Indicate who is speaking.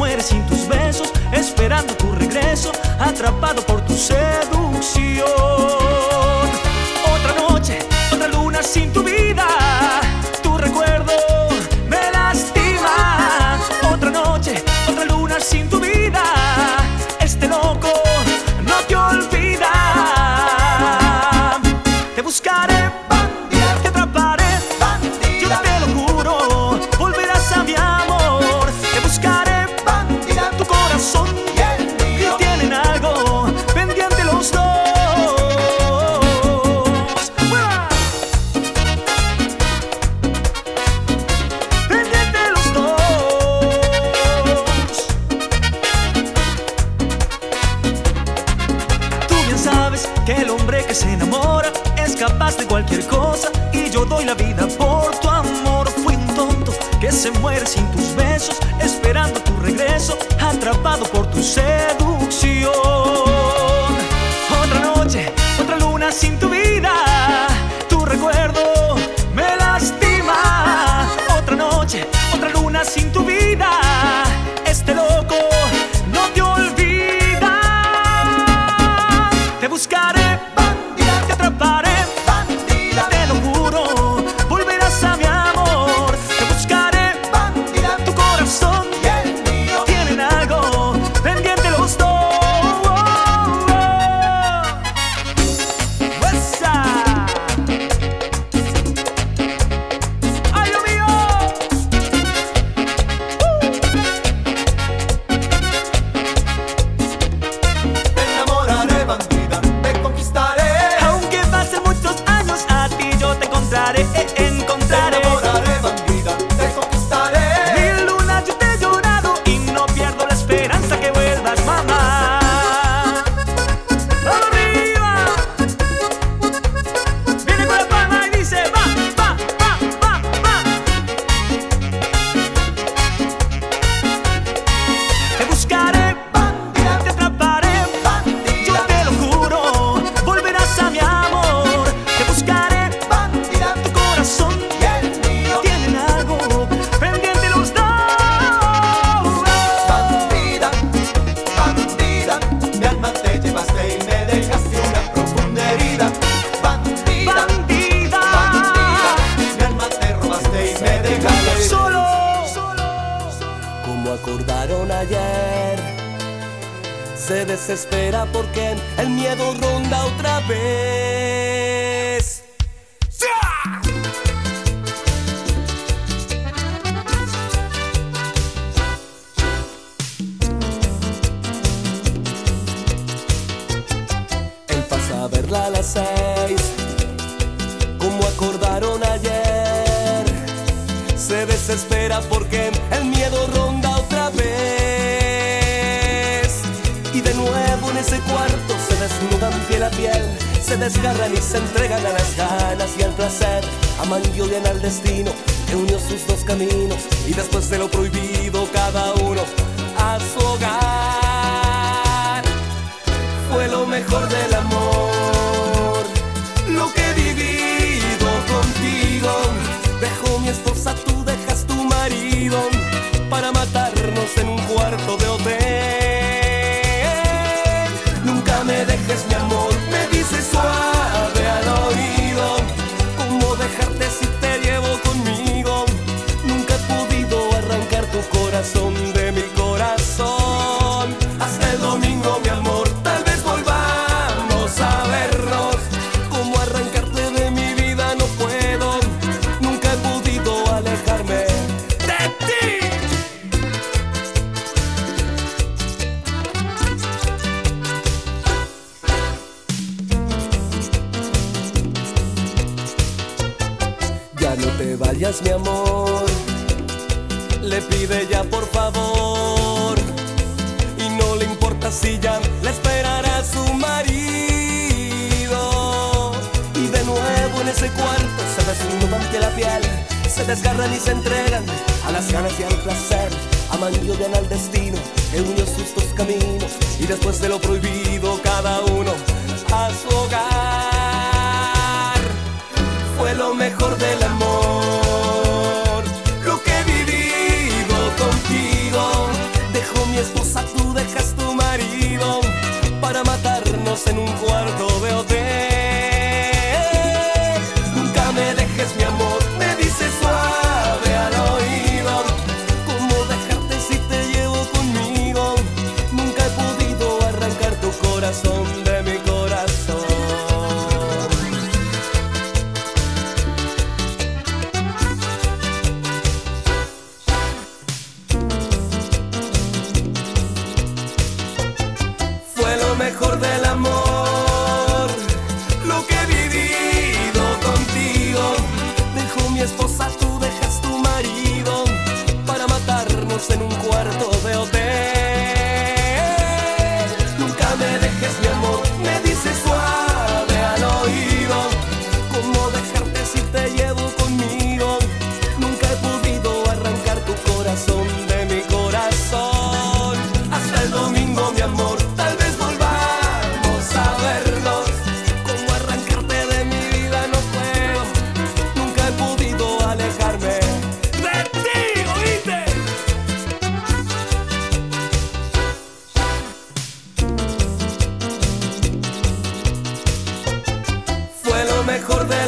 Speaker 1: muere sin tus besos, esperando tu regreso, atrapado por tu seducción. Otra noche, otra luna sin tu vida, tu recuerdo. capaz de cualquier cosa y yo doy la vida por tu amor. Fui tonto que se muere sin tus
Speaker 2: ayer. Se desespera porque el miedo ronda otra vez. Él pasa a verla a las seis, como acordaron ayer. Se desespera porque el se desgarran y se entregan a las ganas y al placer. Aman y odian al destino que unió sus dos caminos y después de lo prohibido cada uno a su hogar. te vayas mi amor. Le pide ya por favor. Y no le importa si ya la esperará su marido. Y de nuevo en ese cuarto se desnudan ante la piel. Se desgarran y se entregan a las ganas y al placer. Amanillan al destino que unió sus dos caminos. Y después de lo prohibido, cada uno a su hogar. Fue lo mejor de la mejor del